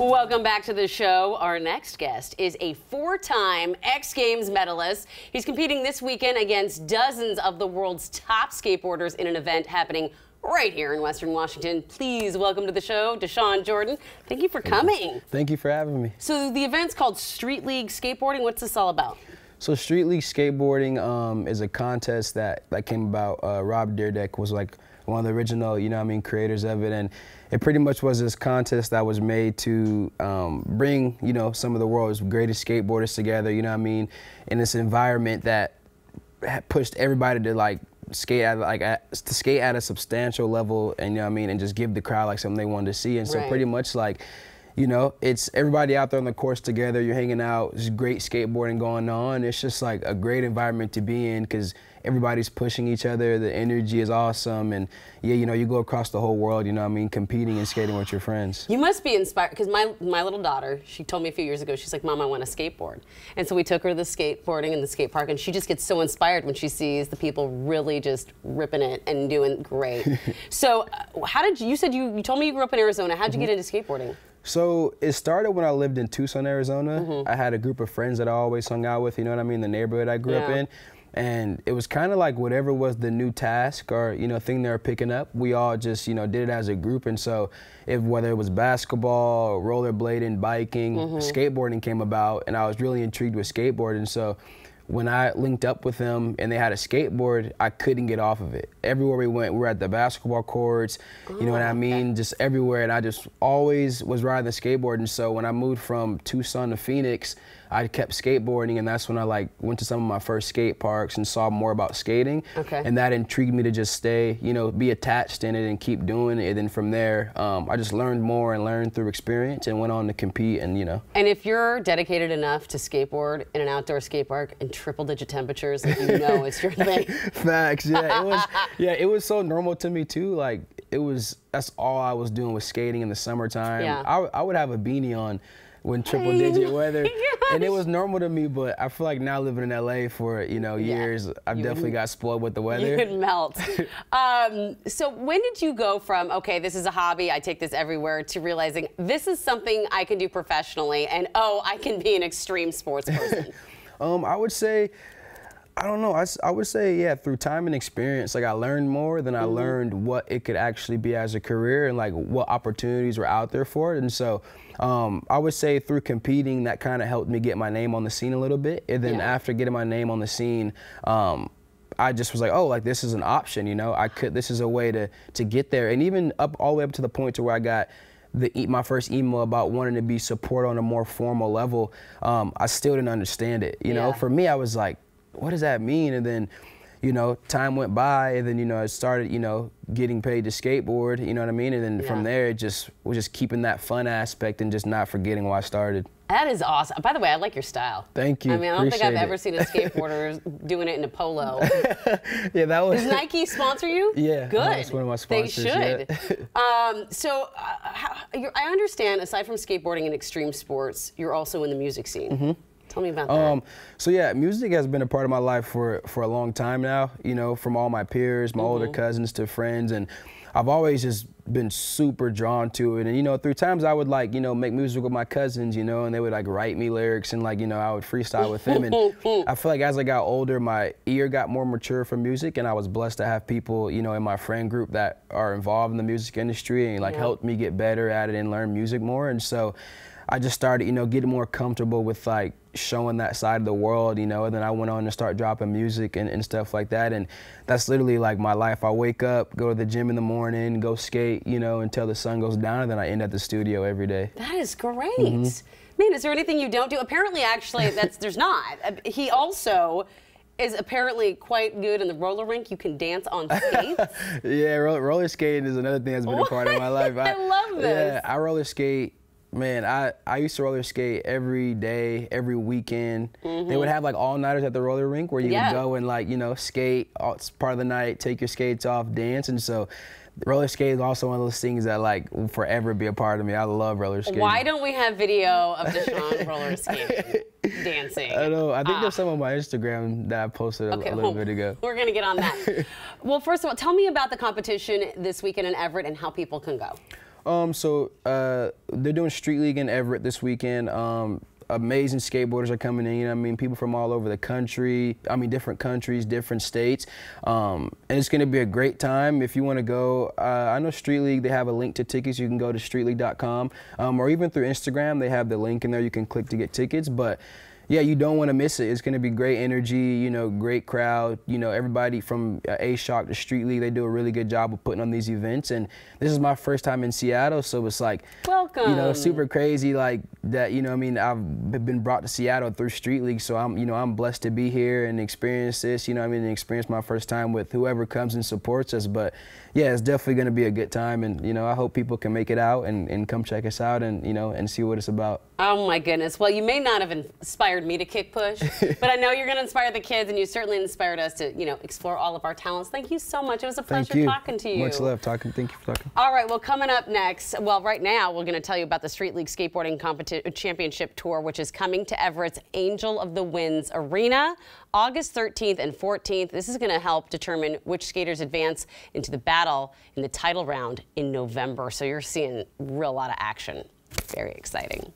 Welcome back to the show. Our next guest is a four-time X Games medalist. He's competing this weekend against dozens of the world's top skateboarders in an event happening right here in Western Washington. Please welcome to the show, Dashawn Jordan. Thank you for coming. Thank you for having me. So the event's called Street League Skateboarding. What's this all about? So Street League Skateboarding um, is a contest that, that came about. Uh, Rob Dyrdek was like one of the original, you know I mean, creators of it. And it pretty much was this contest that was made to um, bring, you know, some of the world's greatest skateboarders together, you know what I mean, in this environment that pushed everybody to like skate at like at, to skate at a substantial level and you know what I mean and just give the crowd like something they wanted to see and so Right. pretty much like you know it's everybody out there on the course together you're hanging out there's great skateboarding going on it's just like a great environment to be in because everybody's pushing each other the energy is awesome and yeah you know you go across the whole world you know what I mean competing and skating with your friends You must be inspired because my my little daughter, she told me a few years ago, she's like, "Mom, I want to skateboard," and so we took her to the skateboarding in the skate park, and she just gets so inspired when she sees the people really just ripping it and doing great. so, uh, how did you? You said you you told me you grew up in Arizona. How'd you get into skateboarding? So it started when I lived in Tucson, Arizona. Mm-hmm. I had a group of friends that I always hung out with, you know what I mean, the neighborhood I grew up in. And it was kind of like whatever was the new task or, you know, thing they were picking up, we all just, you know, did it as a group. And so if whether it was basketball, rollerblading, biking, Mm-hmm. skateboarding came about and I was really intrigued with skateboarding. So when I linked up with them and they had a skateboard, I couldn't get off of it. Everywhere we went, we were at the basketball courts, you know what I oh, mean, just everywhere. And I just always was riding the skateboard. And so when I moved from Tucson to Phoenix, I kept skateboarding, and that's when I like went to some of my first skate parks and saw more about skating. Okay. And that intrigued me to just stay, you know, be attached in it and keep doing it. And then from there, um, I just learned more and learned through experience and went on to compete. And you know, And if you're dedicated enough to skateboard in an outdoor skate park in triple digit temperatures, like you know it's your thing. Facts. Yeah, it was. Yeah, it was so normal to me too. Like it was. That's all I was doing was skating in the summertime. Yeah. I, I would have a beanie on when triple digit weather, and it was normal to me. But I feel like now living in LA for you know Yeah. years, I've You- definitely got spoiled with the weather. You could melt. um, so when did you go from okay, this is a hobby, I take this everywhere, to realizing this is something I can do professionally, and oh, I can be an extreme sports person? Um, I would say, I don't know. I, I would say, yeah, through time and experience, like I learned more than I Mm-hmm. learned what it could actually be as a career and like what opportunities were out there for it. And so um, I would say through competing, that kind of helped me get my name on the scene a little bit. And then Yeah. after getting my name on the scene, um, I just was like, oh, like this is an option, you know. I could, this is a way to to get there, and even up all the way up to the point to where I got the my first email about wanting to be support on a more formal level. Um, I still didn't understand it, you know. For me, I was like, what does that mean? And then, you know, time went by, and then you know, I started, you know, getting paid to skateboard, you know what I mean. And then from there, it just was just keeping that fun aspect and just not forgetting why I started. that is awesome. By the way, I like your style. Thank you. I mean, I don't think I've Appreciate ever it. seen a skateboarder doing it in a polo. Yeah, that was. Does Nike sponsor you? Yeah, Good. that's one of my sponsors, They yeah. should. um, so, uh, how, I understand, aside from skateboarding and extreme sports, you're also in the music scene. Tell me about that. Um, so yeah, music has been a part of my life for for a long time now. You know, from all my peers, my older cousins to friends, and I've always just been super drawn to it. And you know, through times I would like you know make music with my cousins, you know, and they would like write me lyrics and like you know I would freestyle with them. And I feel like as I got older, my ear got more mature for music, and I was blessed to have people you know in my friend group that are involved in the music industry and like Yeah. helped me get better at it and learn music more. And so. I just started, you know, getting more comfortable with like showing that side of the world, you know, and then I went on to start dropping music and, and stuff like that. And that's literally like my life. I wake up, go to the gym in the morning, go skate, you know, until the sun goes down, and then I end at the studio every day. That is great. Mm-hmm. Man, is there anything you don't do? Apparently, actually, that's there's not. Uh, He also is apparently quite good in the roller rink. You can dance on skates. yeah, roller, roller skating is another thing that's been a part of my life. I love this. Yeah, I roller skate. Man, I, I used to roller skate every day, every weekend. They would have like all nighters at the roller rink where you Mm-hmm. Yeah. would go and like, you know, skate all, part of the night, take your skates off, dance. And so roller skate is also one of those things that like will forever be a part of me. I love roller skating. Why don't we have video of Dashawn roller skating, dancing? I know. I think Ah. there's some on my Instagram that I posted a, Okay, a little well, bit ago. We're gonna get on that. well, first of all, tell me about the competition this weekend in Everett and how people can go. Um, so uh, they're doing Street League in Everett this weekend. Um, amazing skateboarders are coming in. You know, I mean, people from all over the country. I mean, different countries, different states, um, and it's going to be a great time. If you want to go, uh, I know Street League. They have a link to tickets. You can go to streetleague.com, um, or even through Instagram. They have the link in there. You can click to get tickets, but yeah, you don't want to miss it. It's going to be great energy, you know, great crowd. You know, everybody from uh, A Shock to Street League, they do a really good job of putting on these events. And this is my first time in Seattle, so it's like, welcome. You know, super crazy like that. You know, I mean, I've been brought to Seattle through Street League, so I'm, you know, I'm blessed to be here and experience this. You know, I mean, and experience my first time with whoever comes and supports us. But yeah, it's definitely going to be a good time, and you know, I hope people can make it out and, and come check us out and you know and see what it's about. Oh my goodness! Well, you may not have inspired me to kick push, but I know you're going to inspire the kids, and you certainly inspired us to you know explore all of our talents. Thank you so much. It was a pleasure talking to you. Much love talking. Thank you for talking. All right. Well, coming up next, well, right now we're going to tell you about the Street League Skateboarding Competi Championship Tour, which is coming to Everett's Angel of the Winds Arena August 13th and 14th. This is going to help determine which skaters advance into the battle in the title round in November. So you're seeing a real lot of action. Very exciting.